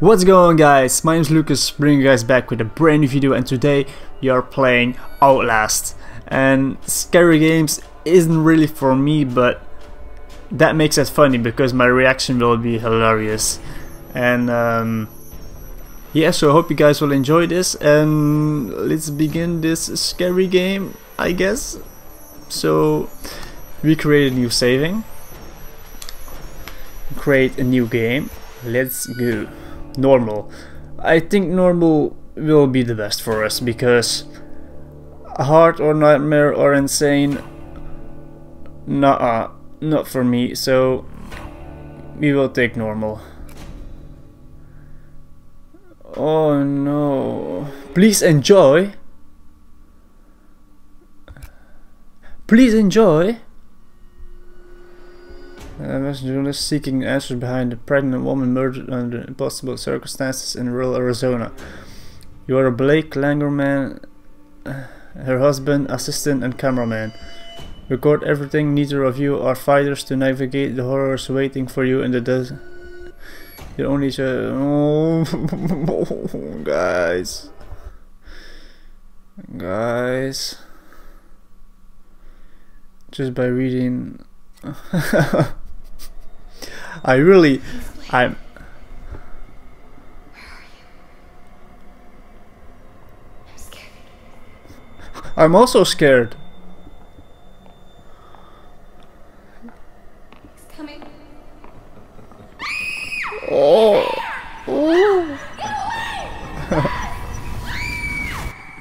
What's going on guys, my name is Lucas, bringing you guys back with a brand new video and today we are playing Outlast. And scary games isn't really for me but that makes it funny because my reaction will be hilarious. And um, yeah, so I hope you guys will enjoy this and let's begin this scary game, I guess. So we create a new saving, create a new game, let's go normal. I think normal will be the best for us because hard or nightmare or insane nah not for me. So we will take normal. Oh no. Please enjoy. Please enjoy uh, was journalist seeking answers behind a pregnant woman murdered under impossible circumstances in rural Arizona. You are Blake Langermann, uh, her husband, assistant, and cameraman. Record everything. Neither of you are fighters to navigate the horrors waiting for you in the desert. You're only say, oh, guys, guys, just by reading. I really, I'm. I'm also scared. He's coming. Oh. oh.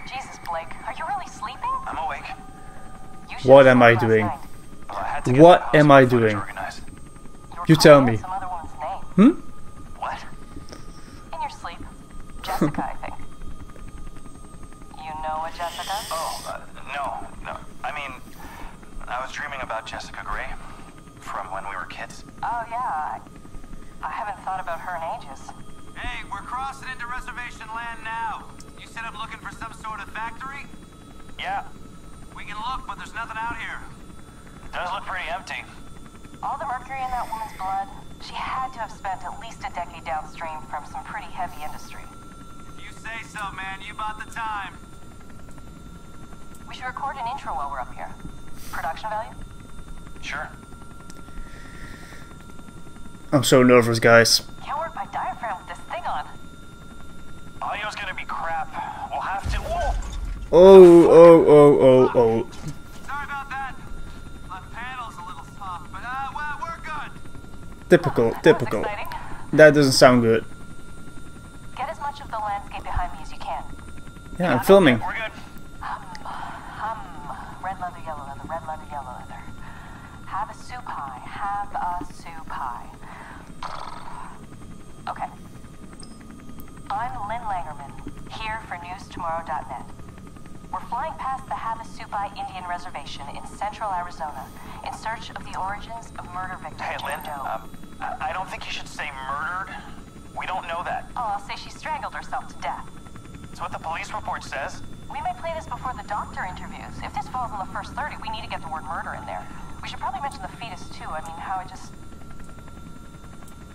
Jesus, Blake, are you really sleeping? I'm awake. What am I doing? night. Well, I had to get What am I house footage doing? Organized. You were tell me. Some other woman's name. Hmm? What? In your sleep. Jessica, I think. You know a Jessica? Oh, uh, no, no. I mean, I was dreaming about Jessica Gray from when we were kids. Oh, yeah. I, I haven't thought about her in ages. Hey, we're crossing into reservation land now. You said I'm looking for some sort of factory? Yeah, We can look, but there's nothing out here. it does look pretty empty. All the mercury in that woman's blood, she had to have spent at least a decade downstream from some pretty heavy industry. If you say so, man, you bought the time. We should record an intro while we're up here. Production value? Sure. I'm so nervous, guys. Can't work my diaphragm with this thing on. Audio's gonna be crap. We'll have to. Whoa! Oh, oh, oh, oh, oh. Typical, That typical. exciting. That doesn't sound good. Get as much of the landscape behind me as you can. Yeah, I'm filming. We're good. Hum, hum. Red leather, yellow leather, red leather, yellow leather. Havasupai. Have a soup pie. Okay. I'm Lynn Langermann, here for newstomorrow.net. We're flying past the Havasupai Indian Reservation in central Arizona in search of the origins of murder victim Hey, Lynn. Um, I don't think you should say murdered. We don't know that. oh, I'll say she strangled herself to death. It's what the police report says. We may play this before the doctor interviews. If this falls in the first 30, we need to get the word murder in there. We should probably mention the fetus too. I mean, how it just...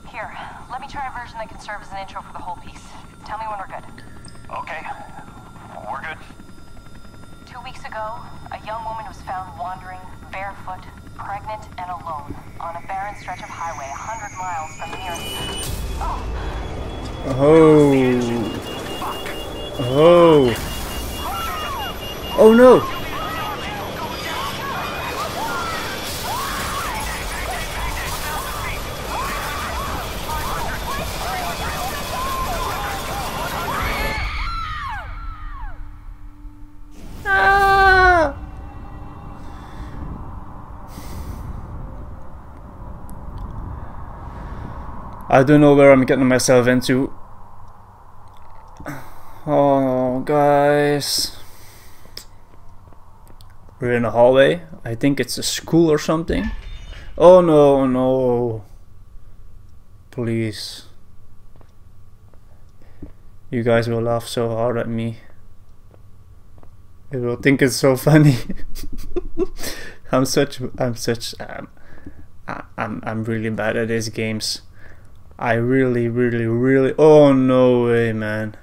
Here, let me try a version that can serve as an intro for the whole piece. Tell me when we're good. Okay. We're good. Weeks ago, a young woman was found wandering, barefoot, pregnant, and alone on a barren stretch of highway 100 miles from nearest... Oh. Oh. Oh no. I don't know where I'm getting myself into. Oh, guys. We're in a hallway. I think it's a school or something. Oh no, no. Please. You guys will laugh so hard at me. You will think it's so funny. I'm such I'm such um, I- I'm I'm really bad at these games. I really, really, really. Oh no way, man.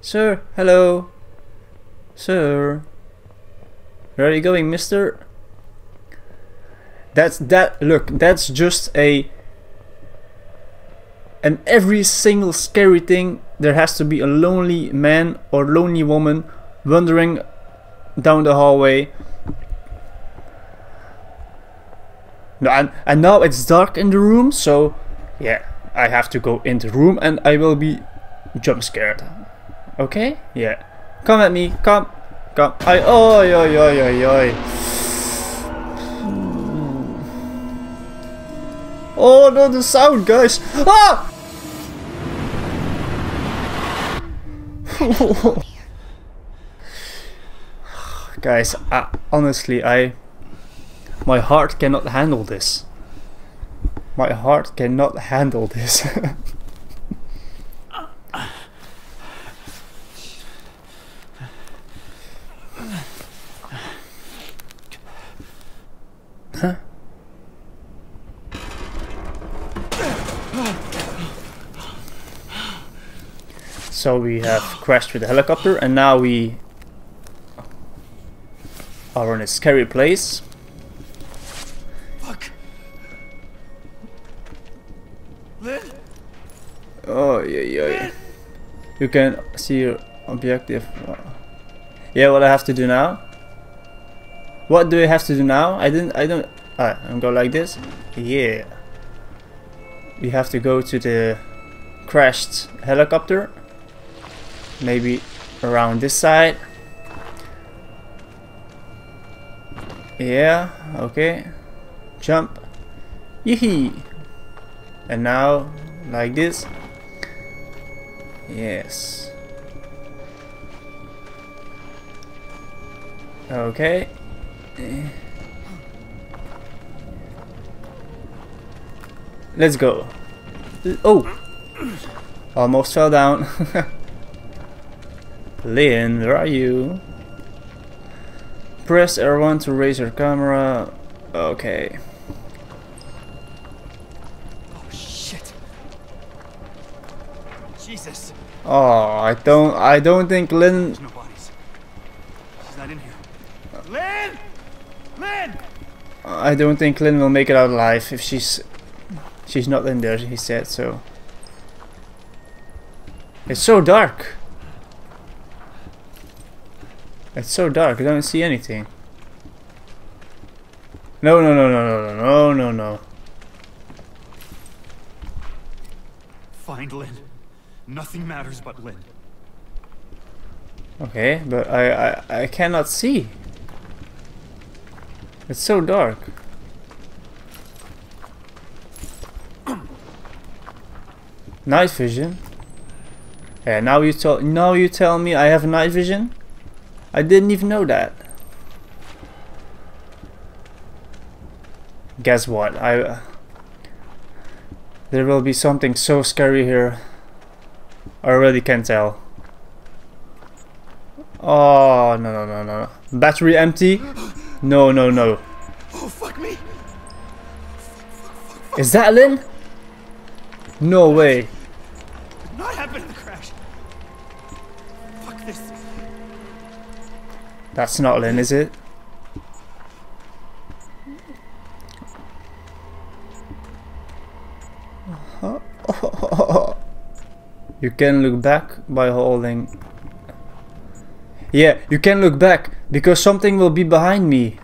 Sir, hello. Sir. Where are you going, mister? That's that look, that's just a and every single scary thing there has to be a lonely man or lonely woman wandering down the hallway. No, and, and now it's dark in the room, so yeah, I have to go in the room and I will be jump scared. Okay? Yeah. Come at me, come, come. I oi oi oi oi oi. Oh no, the sound, guys! Ah! guys, I, honestly, I my heart cannot handle this. My heart cannot handle this. So we have crashed with the helicopter and now we are in a scary place. Fuck. Lynn? Oh yeah yeah. You can see your objective. Yeah, what I have to do now? What do I have to do now? I didn't. I don't. Alright, I'm go like this. Yeah. We have to go to the crashed helicopter. Maybe around this side. Yeah. Okay. Jump. Yee. And now, like this. Yes. Okay. Let's go. Oh! Almost fell down. Lynn, where are you? Press R1 to raise your camera. Okay. Oh, I don't I don't think Lynn no bodies. She's not in here. Lynn! Lynn! I don't think Lynn will make it out alive if she's she's not in there, he said so. It's so dark. It's so dark, I don't see anything. No no no no no no no no no. Find Lynn. Nothing matters but Lynn. Okay, but I, I I cannot see. It's so dark. Night vision. Yeah, now you tell now you tell me I have night vision. I didn't even know that. Guess what? I uh, there will be something so scary here. I already can tell. Oh no no no no! Battery empty? No no no! Oh fuck me! Is that Lynn? No way! Did not happen in the crash. Fuck this. That's not Lynn, is it? You can look back by holding. Yeah, you can look back because something will be behind me.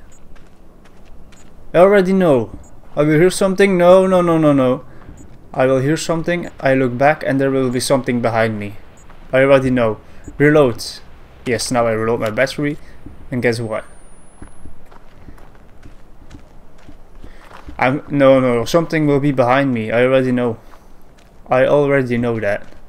I already know. I will hear something. No, no, no, no, no. I will hear something. I look back and there will be something behind me. I already know. Reload. Yes, now I reload my battery. And guess what? I'm no no something will be behind me. I already know. I already know that.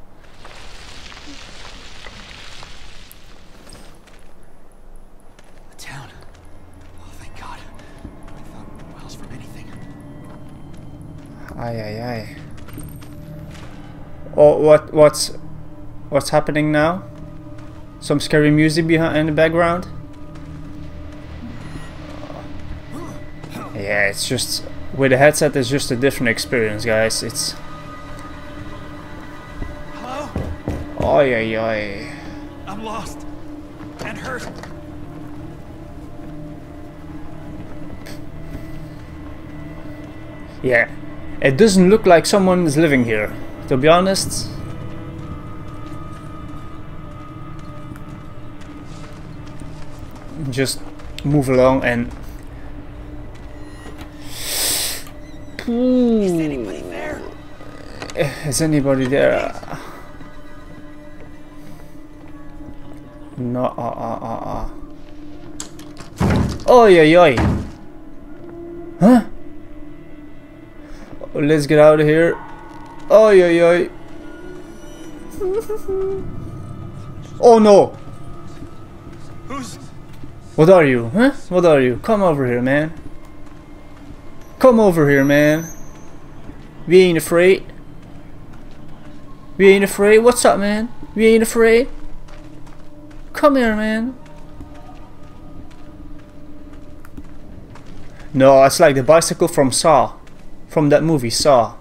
Aye aye aye. Oh what what's what's happening now? Some scary music behind in the background. Yeah, it's just with a headset it's just a different experience guys it's Hello? oi oi oi I'm lost. And hurt. yeah it doesn't look like someone is living here to be honest just move along and Is anybody there? Is anybody there? No, uh, uh, uh, uh. Oi, oi, oi. Let's get out of here. Oi, oi, oi. oh no! Who's... What are you? Huh? What are you? Come over here, man. Come over here, man. We ain't afraid. We ain't afraid. What's up, man? We ain't afraid. Come here, man. No, it's like the bicycle from Saw. From that movie, Saw.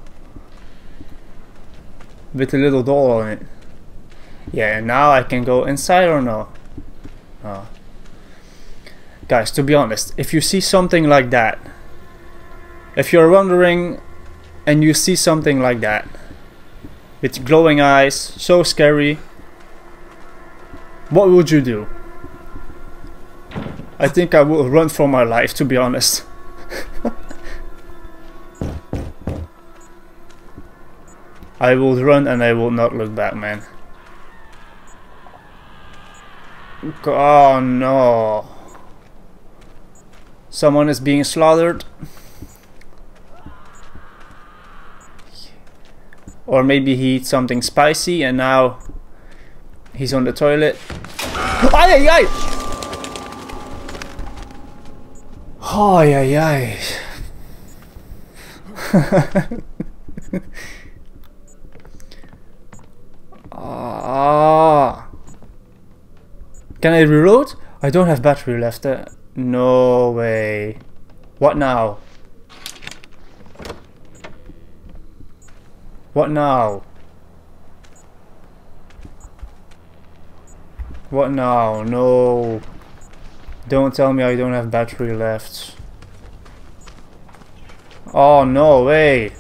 With a little doll on it. Yeah, and now I can go inside or no? Oh. Guys, to be honest, if you see something like that, if you're wondering and you see something like that, with glowing eyes, so scary, what would you do? I think I will run for my life, to be honest. I will run and I will not look back, man. Oh no. Someone is being slaughtered. Or maybe he eats something spicy and now he's on the toilet. Ay ay ay! Ay ay ay. Ah. Can I reload? I don't have battery left. Uh, no way. What now? What now? What now? No. Don't tell me I don't have battery left. Oh, no way.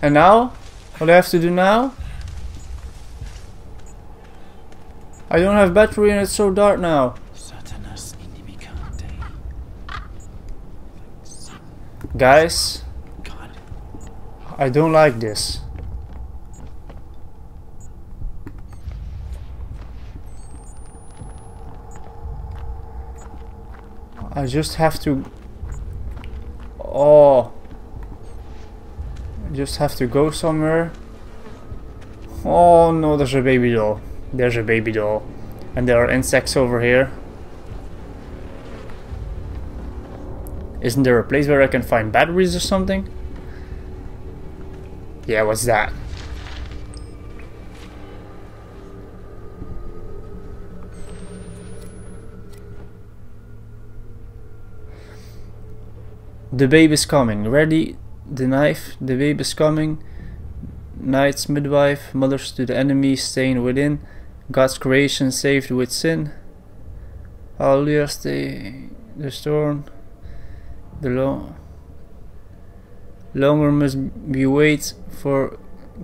And now? What I have to do now? I don't have battery and it's so dark now. Guys, God. I don't like this. I just have to... Oh. Just have to go somewhere. Oh no, there's a baby doll. There's a baby doll. And there are insects over here. Isn't there a place where I can find batteries or something? Yeah, what's that? The babe is coming. Ready the knife. The babe is coming. Knights, midwife, mothers to the enemy, staying within. God's creation saved with sin. Hallelujah, stay the storm. The long longer must be wait for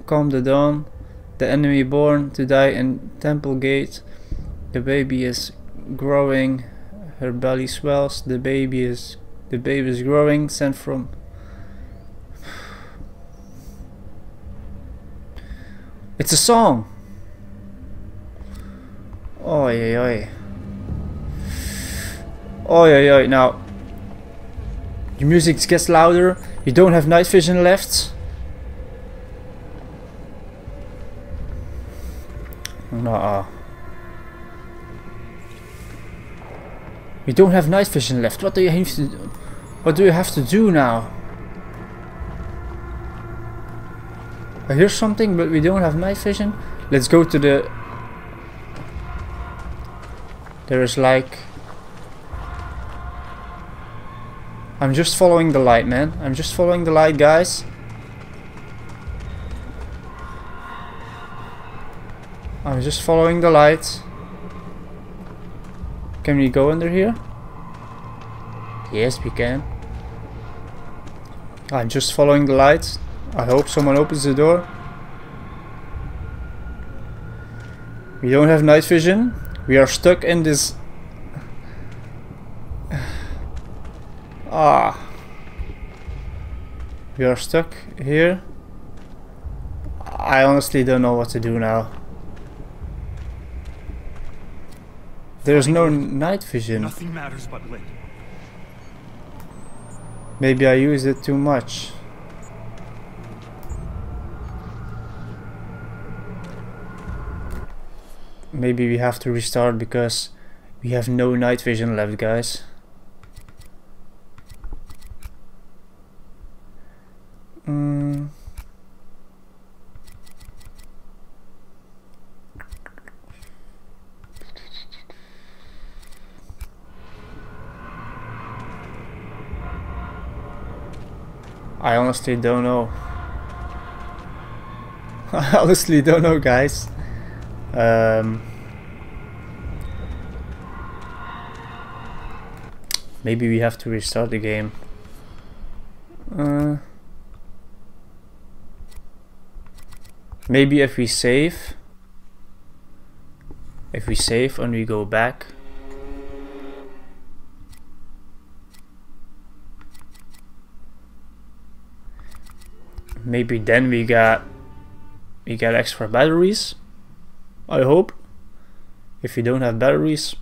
come the dawn. The enemy born to die in temple gate. The baby is growing. Her belly swells. The baby is the baby is growing. Sent from It's a song. Oi, oi, oi. Oi, oi. Now, your music gets louder. You don't have night vision left. Nah. You don't have night vision left. What do you have to? What do you have to do now? I hear something, but we don't have night vision. Let's go to the... There is like... I'm just following the light, man. I'm just following the light, guys. I'm just following the light. Can we go under here? Yes, we can. I'm just following the light. I hope someone opens the door. We don't have night vision. We are stuck in this... ah. We are stuck here. I honestly don't know what to do now. There's no night vision. Nothing matters but Lynn. Maybe I use it too much. Maybe we have to restart because we have no night vision left, guys. Mm. I honestly don't know. I honestly don't know, guys. Um, maybe we have to restart the game. Uh, maybe if we save, if we save and we go back. maybe then we got we got extra batteries I hope. If you don't have batteries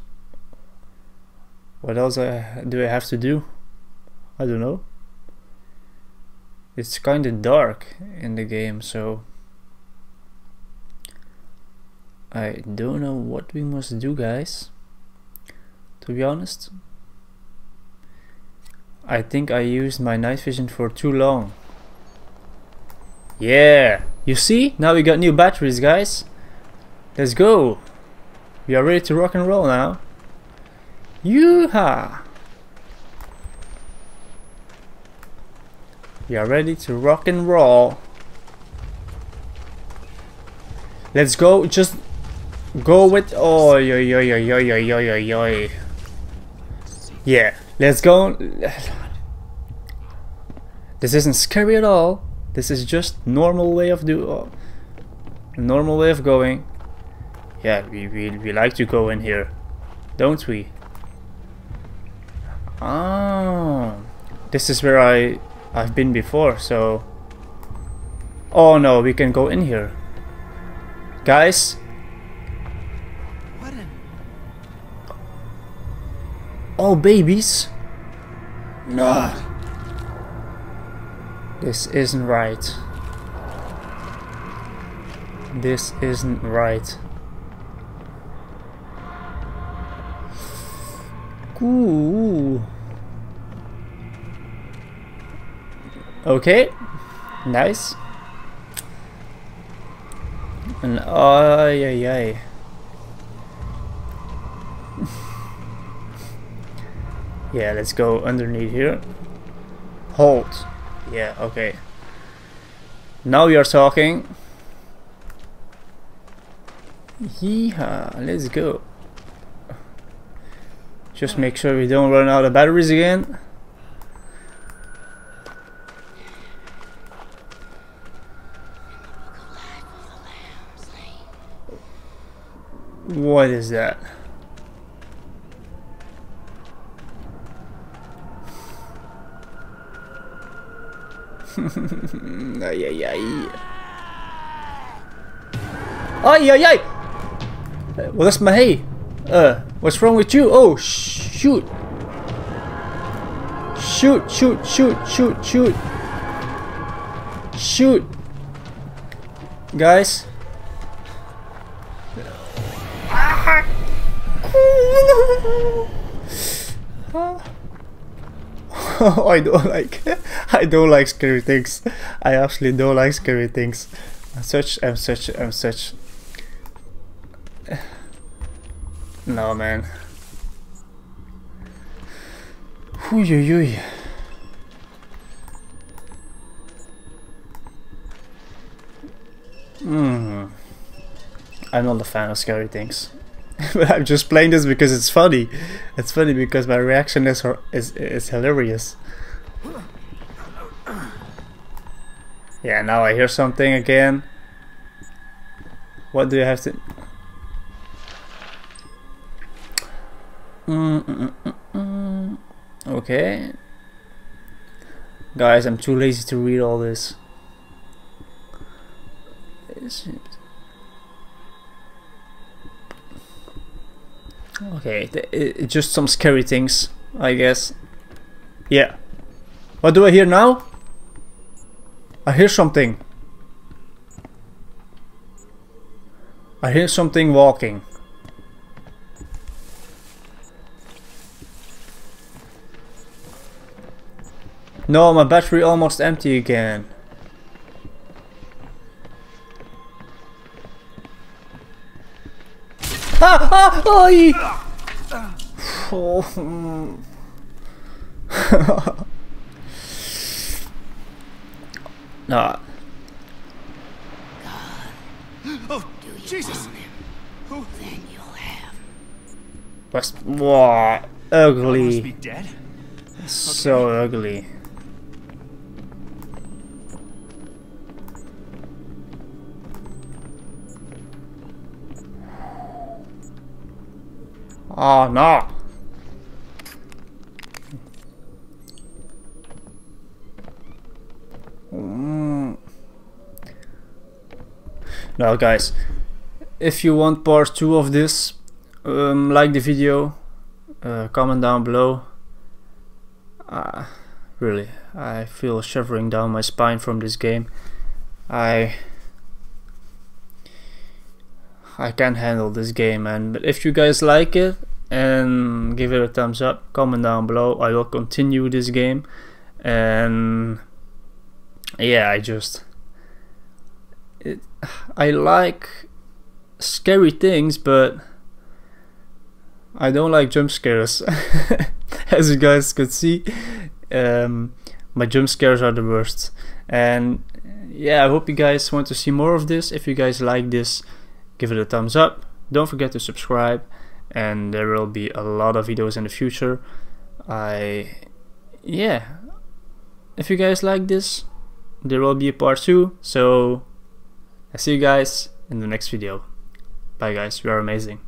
what else I, do I have to do? I don't know. It's kinda dark in the game so I don't know what we must do guys to be honest. I think I used my night vision for too long. Yeah, you see? Now we got new batteries, guys. Let's go. We are ready to rock and roll now. Yoo-ha! We are ready to rock and roll. Let's go. Just go with. Oh, yo, yo, yo, yo, yo, yo, yo, yo. Yeah, let's go. This isn't scary at all. This is just normal way of do normal way of going. Yeah, we, we, we like to go in here, don't we? Oh, this is where I I've been before. So, oh no, we can go in here, guys. Oh, babies. No. This isn't right. This isn't right. Ooh. Okay. Nice. And ay ay ay. yeah, let's go underneath here. Hold. Yeah, okay. Now are talking. Yeehaw, let's go. Just make sure we don't run out of batteries again. What is that? ay, ay, ay. Ay, ay, ay! Well, that's my hey. Uh, what's wrong with you? Oh, shoot. Shoot, shoot, shoot, shoot, shoot. Shoot. Guys. I don't like I don't like scary things. I absolutely don't like scary things. I'm such I'm such I'm such No, man. Uiuiui. Hmm. I'm not a fan of scary things. but I'm just playing this because it's funny. It's funny because my reaction is is, is hilarious. Yeah, now I hear something again. What do you have to... okay. Guys, I'm too lazy to read all this. Okay, it, just some scary things, I guess. Yeah. What do I hear now? I hear something. I hear something walking. No, my battery almost empty again. Ah! Ah! Oh! oh. no. Oh, Jesus! Who? Then you'll have. What's what? Ugly. Must be dead. So ugly. Oh no! Now guys, if you want part 2 of this, um, like the video, uh, comment down below. Uh, really, I feel shivering down my spine from this game. I I can't handle this game man but if you guys like it and give it a thumbs up comment down below. I will continue this game. And yeah I just it, I like scary things but I don't like jump scares. As you guys could see um, my jump scares are the worst. And yeah I hope you guys want to see more of this. If you guys like this give it a thumbs up. Don't forget to subscribe and there will be a lot of videos in the future. I yeah. If you guys like this there will be a part 2 so I see you guys in the next video. Bye guys. You are amazing